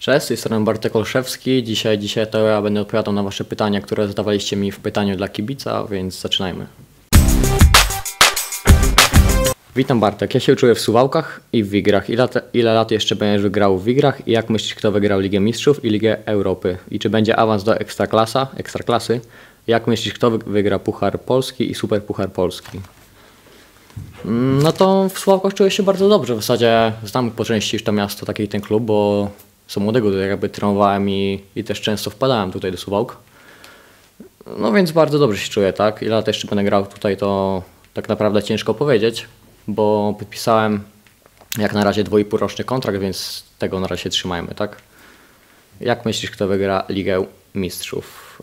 Cześć, z tej strony Bartek Olszewski. Dzisiaj, dzisiaj to ja będę odpowiadał na Wasze pytania, które zadawaliście mi w pytaniu dla kibica, więc zaczynajmy. Witam Bartek, ja się uczyłem w Suwałkach i w Wigrach. Ile, ile lat jeszcze będziesz wygrał w Wigrach i jak myślisz, kto wygrał Ligę Mistrzów i Ligę Europy? I czy będzie awans do Ekstraklasa, Ekstraklasy? Jak myślisz, kto wy- wygra Puchar Polski i Super Puchar Polski? Mm, No to w Sławkach czuję się bardzo dobrze. W zasadzie znam po części już to miasto, taki ten klub, bo co młodego tutaj jakby trenowałem i, i też często wpadałem tutaj do Suwałk. No więc bardzo dobrze się czuję, tak? Ile lat jeszcze będę grał tutaj, to tak naprawdę ciężko powiedzieć, bo podpisałem jak na razie dwójpółroczny kontrakt, więc tego na razie trzymajmy, tak? Jak myślisz, kto wygra Ligę Mistrzów?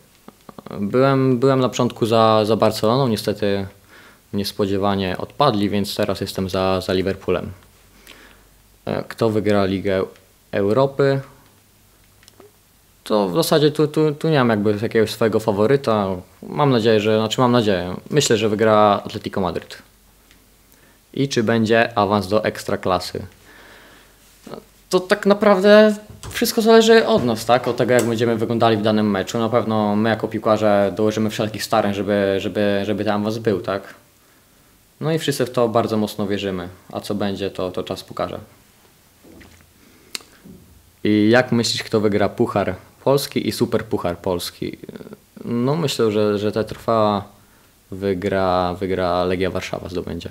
Byłem, byłem na początku za, za Barceloną, niestety niespodziewanie odpadli, więc teraz jestem za, za Liverpoolem. E, Kto wygra Ligę Europy? To w zasadzie tu, tu, tu nie mam jakby jakiegoś swojego faworyta. Mam nadzieję, że, znaczy mam nadzieję, myślę, że wygra Atletico Madryt. I czy będzie awans do ekstraklasy? To tak naprawdę wszystko zależy od nas, tak? Od tego, jak będziemy wyglądali w danym meczu. Na pewno my jako piłkarze dołożymy wszelkich starań, żeby, żeby, żeby ten awans był, tak? No i wszyscy w to bardzo mocno wierzymy. A co będzie, to, to czas pokaże. I jak myślisz, kto wygra Puchar Polski i Super Puchar Polski? No myślę, że, że te trwała wygra, wygra Legia Warszawa zdobędzie.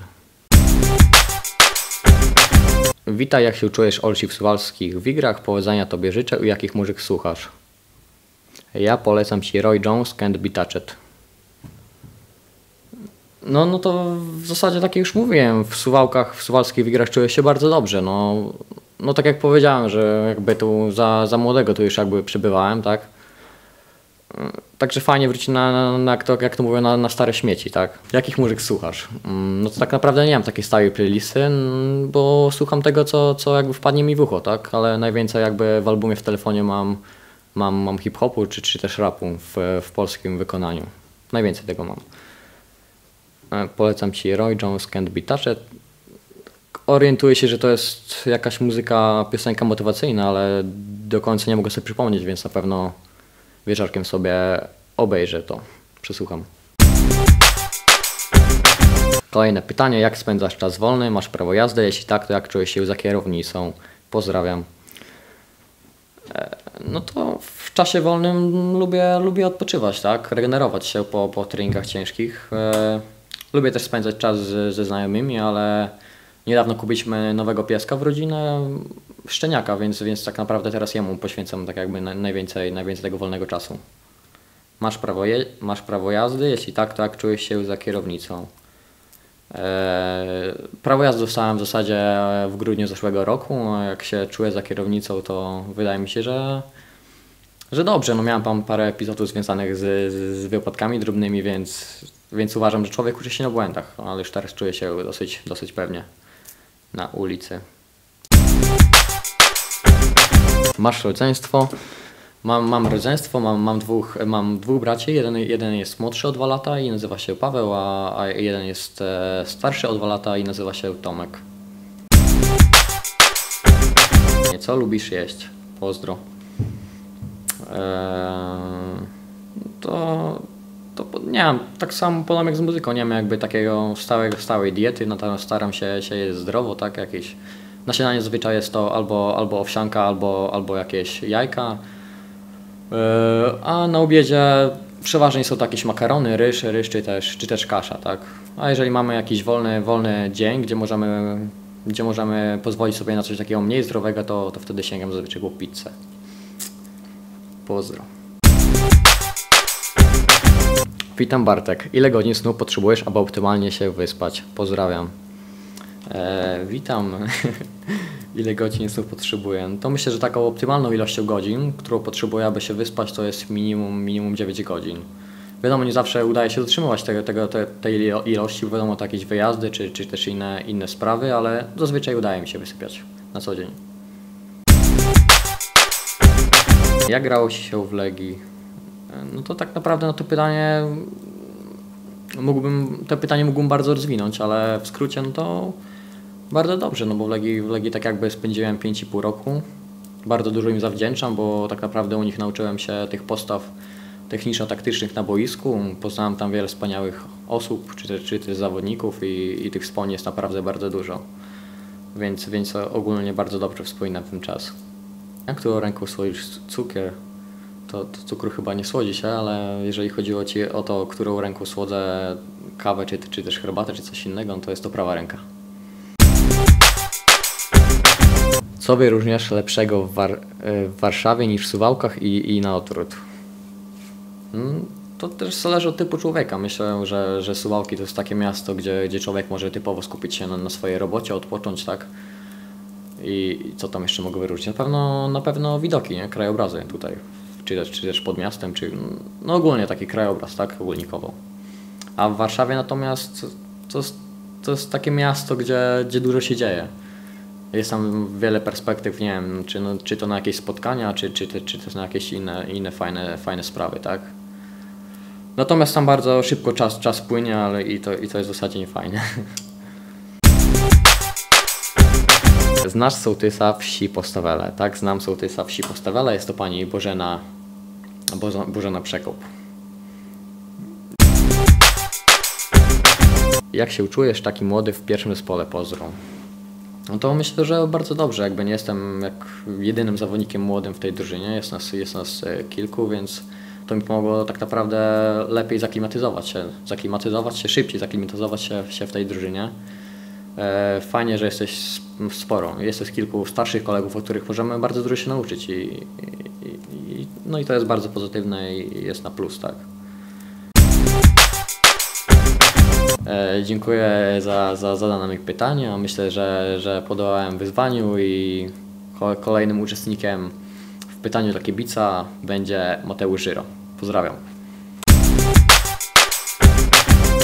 Witaj, jak się czujesz Olsi w suwalskich wigrach? Powodzenia Tobie życzę i jakich muzyk słuchasz? Ja polecam Ci Roy Jones, Can't Be Touched. No, no to w zasadzie tak jak już mówiłem, w Suwałkach, w Suwalskich Wigrach czuję się bardzo dobrze. No, no tak jak powiedziałem, że jakby tu za, za młodego tu już jakby przebywałem, tak? Także fajnie wrócić na, na, na jak, to, jak to mówię, na, na stare śmieci, tak? Jakich muzyk słuchasz? Mm, No to tak naprawdę nie mam takiej stałej playlisty, mm, bo słucham tego, co, co jakby wpadnie mi w ucho, tak? Ale najwięcej jakby w albumie w telefonie mam, mam, mam hip-hopu, czy, czy też rapu w, w polskim wykonaniu. Najwięcej tego mam. E, Polecam Ci Roy Jones, Can't Be Touched. Orientuję się, że to jest jakaś muzyka, piosenka motywacyjna, ale do końca nie mogę sobie przypomnieć, więc na pewno wieczorkiem sobie obejrzę to, przesłucham. Kolejne pytanie, jak spędzasz czas wolny? Masz prawo jazdy? Jeśli tak, to jak czujesz się za kierownicą? Pozdrawiam. E, No to w czasie wolnym lubię, lubię odpoczywać, tak? Regenerować się po, po treningach ciężkich. E, Lubię też spędzać czas ze znajomymi, ale niedawno kupiliśmy nowego pieska w rodzinę, szczeniaka, więc, więc tak naprawdę teraz jemu poświęcam tak jakby na- najwięcej, najwięcej tego wolnego czasu. Masz prawo, je, masz prawo jazdy? Jeśli tak, to jak czujesz się za kierownicą? Eee, prawo jazdy dostałem w zasadzie w grudniu zeszłego roku. Jak się czuję za kierownicą, to wydaje mi się, że, że dobrze. No miałem tam parę epizodów związanych z, z, z wypadkami drobnymi, więc, więc uważam, że człowiek uczy się na błędach, ale już teraz czuję się dosyć, dosyć pewnie na ulicy. Masz rodzeństwo? Mam, mam rodzeństwo, mam, mam, dwóch, mam dwóch braci. Jeden, jeden jest młodszy o dwa lata i nazywa się Paweł, a, a jeden jest e, starszy o dwa lata i nazywa się Tomek. Co lubisz jeść? Pozdro. Eee, to, to po- nie tak samo podobnie jak z muzyką, nie mam jakby takiego stałego, stałej diety, natomiast staram się, się jeść zdrowo, tak, jakieś na śniadanie zazwyczaj jest to albo, albo owsianka, albo, albo jakieś jajka, Eee, a na obiedzie przeważnie są to jakieś makarony, ryż, ryż czy też, czy też kasza, tak. A jeżeli mamy jakiś wolny, wolny dzień, gdzie możemy, gdzie możemy pozwolić sobie na coś takiego mniej zdrowego, to, to wtedy sięgam zazwyczaj po pizzę. Pozdro. Witam Bartek. Ile godzin snu potrzebujesz, aby optymalnie się wyspać? Pozdrawiam. E, witam. Ile godzin snu potrzebuję? To myślę, że taką optymalną ilością godzin, którą potrzebuję, aby się wyspać, to jest minimum, minimum 9 godzin. Wiadomo, nie zawsze udaje się dotrzymywać tego, tego, te, tej ilo- ilości, bo wiadomo, to jakieś wyjazdy czy, czy też inne, inne sprawy, ale zazwyczaj udaje mi się wysypiać na co dzień. Jak grało się w Legii? No to tak naprawdę na to pytanie mógłbym, to pytanie mógłbym bardzo rozwinąć, ale w skrócie no to bardzo dobrze, no bo w Legii, w Legii tak jakby spędziłem 5,5 roku. bardzo dużo im zawdzięczam, bo tak naprawdę u nich nauczyłem się tych postaw techniczno-taktycznych na boisku. Poznałem tam wiele wspaniałych osób, czy też, czy też zawodników i, i tych wspomnień jest naprawdę bardzo dużo. Więc, więc ogólnie bardzo dobrze wspominam ten czas. Jak którą ręką słodzisz cukier? To, to cukru chyba nie słodzi się, ale jeżeli chodziło Ci o to, którą ręką słodzę kawę, czy, czy też herbatę, czy coś innego, no to jest to prawa ręka. Co wyróżniasz lepszego w, War- e, w Warszawie niż w Suwałkach i, i na odwrót? Mm, To też zależy od typu człowieka. Myślę, że, że Suwałki to jest takie miasto, gdzie, gdzie człowiek może typowo skupić się na, na swojej robocie, odpocząć, tak? I i co tam jeszcze mogę wyróżnić? Na pewno, na pewno widoki, nie? krajobrazy tutaj, czy też, czy też pod miastem, czy no ogólnie taki krajobraz, tak, ogólnikowo. A w Warszawie natomiast to to jest takie miasto, gdzie, gdzie dużo się dzieje. Jest tam wiele perspektyw, nie wiem, czy, no, czy to na jakieś spotkania, czy, czy, czy, czy też na jakieś inne, inne fajne, fajne sprawy, tak? Natomiast tam bardzo szybko czas, czas płynie, ale i to, i to jest w zasadzie niefajne. Znasz sołtysa wsi Postawele, tak? Znam sołtysa wsi Postawele, jest to pani Bożena, Bożo, Bożena Przekop. Jak się czujesz taki młody w pierwszym zespole Pozdro? No to myślę, że bardzo dobrze, jakby nie jestem jak jedynym zawodnikiem młodym w tej drużynie, jest nas, jest nas e, kilku, więc to mi pomogło tak naprawdę lepiej zaklimatyzować się, zaklimatyzować się szybciej, zaklimatyzować się, się w tej drużynie. E, Fajnie, że jesteś sporo. Jest kilku starszych kolegów, od których możemy bardzo dużo się nauczyć i, no i to jest bardzo pozytywne i jest na plus, tak. E, Dziękuję za, za zadane mi pytania. Myślę, że, że podołałem wyzwaniu i ko- kolejnym uczestnikiem w pytaniu dla kibica będzie Mateusz Żyro. Pozdrawiam.